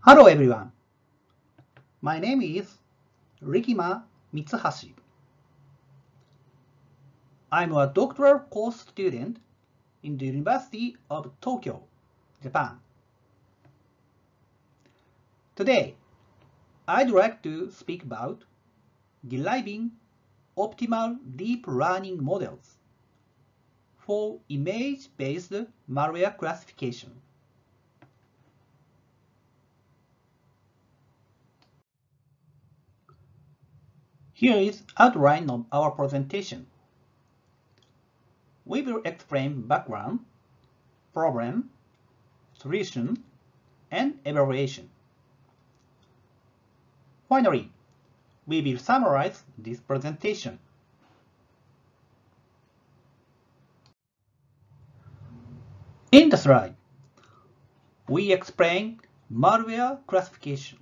Hello everyone. My name is Rikima Mitsuhashi. I'm a doctoral course student in the University of Tokyo, Japan. Today, I'd like to speak about deriving optimal deep learning models for image-based malware classification. Here is outline of our presentation. We will explain background, problem, solution, and evaluation. Finally, we will summarize this presentation. In the slide, we explain malware classification.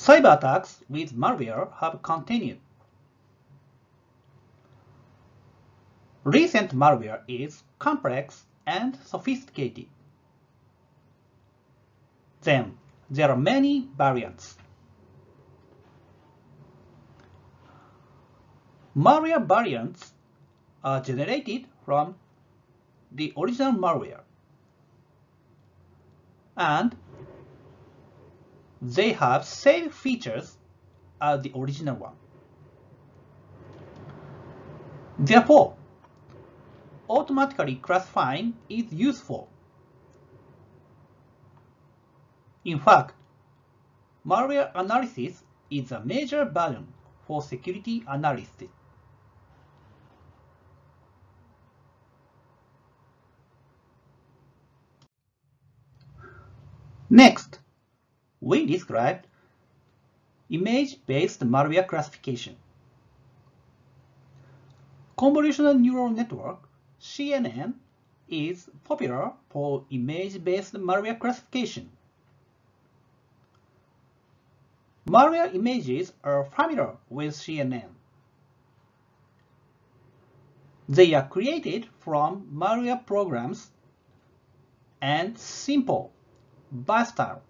Cyber attacks with malware have continued. Recent malware is complex and sophisticated. Then, there are many variants. Malware variants are generated from the original malware and they have same features as the original one. Therefore, automatically classifying is useful. In fact, malware analysis is a major burden for security analysts. Next, we described image-based malware classification. Convolutional neural network, CNN, is popular for image-based malware classification. Malware images are familiar with CNN. They are created from malware programs and simple, versatile,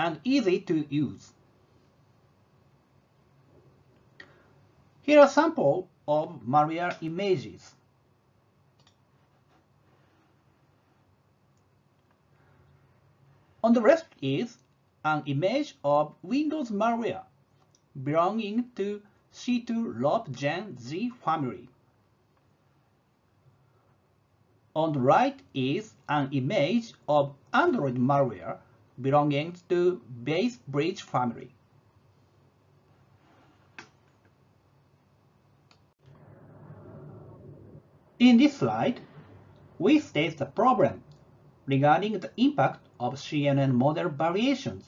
and easy to use. Here are samples of malware images. On the left is an image of Windows malware belonging to C2 Gen Z family. On the right is an image of Android malware belonging to base bridge family. In this slide, we state the problem regarding the impact of CNN model variations.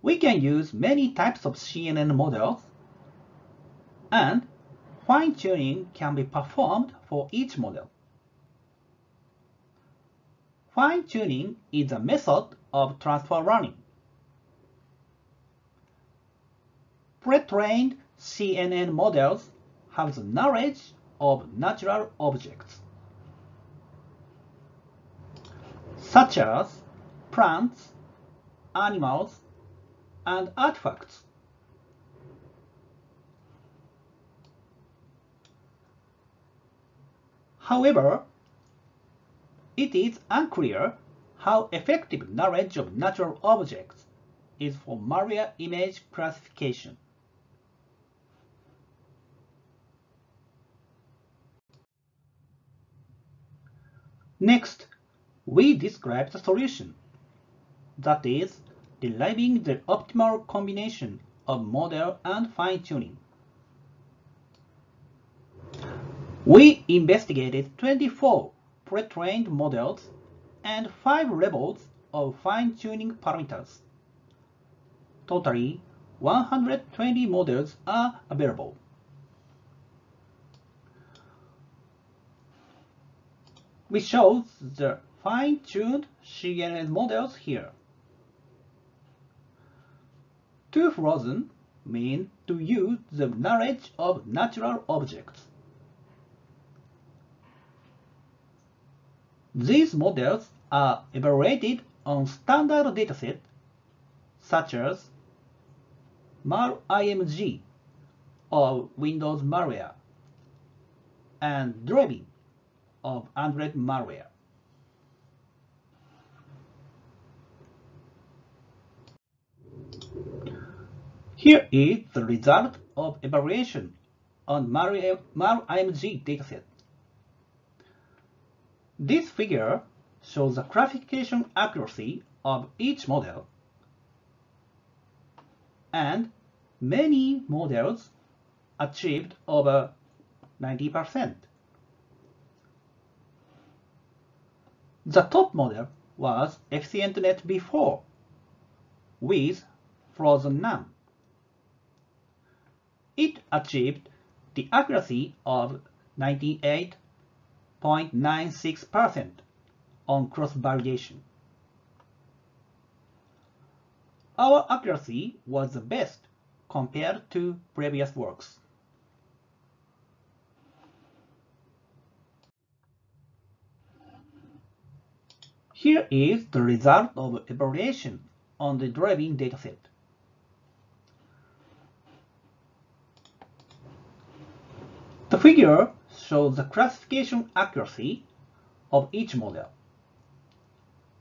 We can use many types of CNN models, and fine-tuning can be performed for each model. Fine-tuning is a method of transfer learning. Pre-trained CNN models have the knowledge of natural objects, such as plants, animals, and artifacts. However, it is unclear how effective knowledge of natural objects is for malware image classification. Next, we describe the solution, that is, deriving the optimal combination of model and fine-tuning. We investigated 24 pre-trained models and 5 levels of fine-tuning parameters. Totally, 120 models are available. We show the fine-tuned CNN models here. To frozen mean to use the knowledge of natural objects. These models are evaluated on standard datasets such as MAL-IMG of Windows malware and Drebin of Android malware. Here is the result of evaluation on MAL-IMG dataset. This figure shows the classification accuracy of each model and many models achieved over 90%. The top model was EfficientNet B4 with frozen none. It achieved the accuracy of 98.96% on cross-validation. Our accuracy was the best compared to previous works. Here is the result of evaluation on the Drebin dataset. The figure shows the classification accuracy of each model.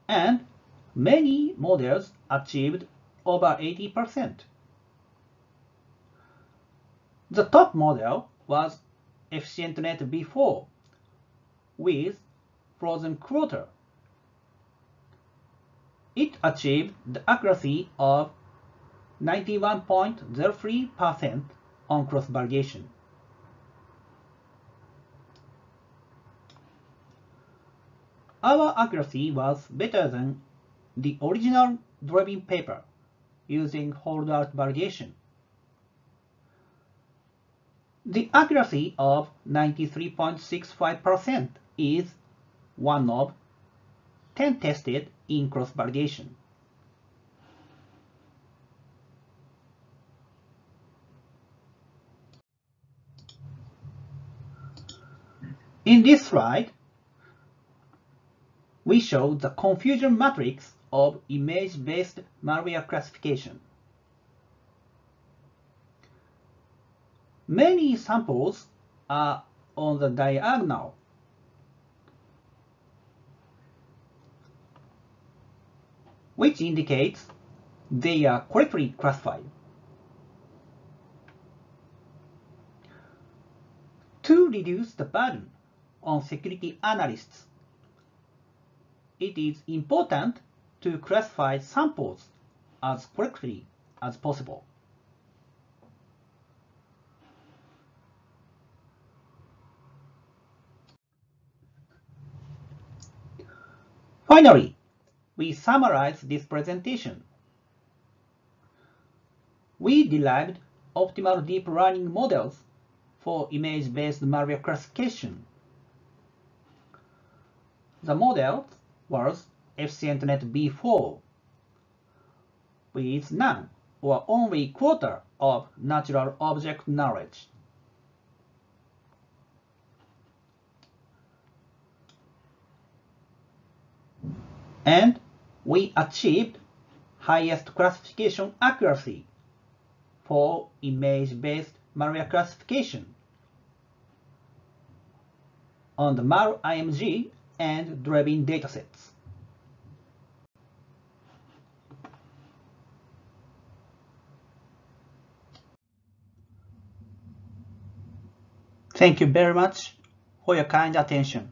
And many models achieved over 80%. The top model was EfficientNet B4 with frozen quarter. It achieved the accuracy of 91.03% on cross-validation. Our accuracy was better than the original Drebin paper using holdout validation. The accuracy of 93.65% is one of 10 tested in cross-validation. In this slide, we show the confusion matrix of image-based malware classification. Many samples are on the diagonal. which indicates they are correctly classified. To reduce the burden on security analysts, it is important to classify samples as correctly as possible. Finally, we summarize this presentation. We derived optimal deep learning models for image-based malware classification. The model was EfficientNet B4 with none or only quarter of natural object knowledge. And we achieved highest classification accuracy for image-based malware classification on the MAL-IMG and Drebin datasets. Thank you very much for your kind attention.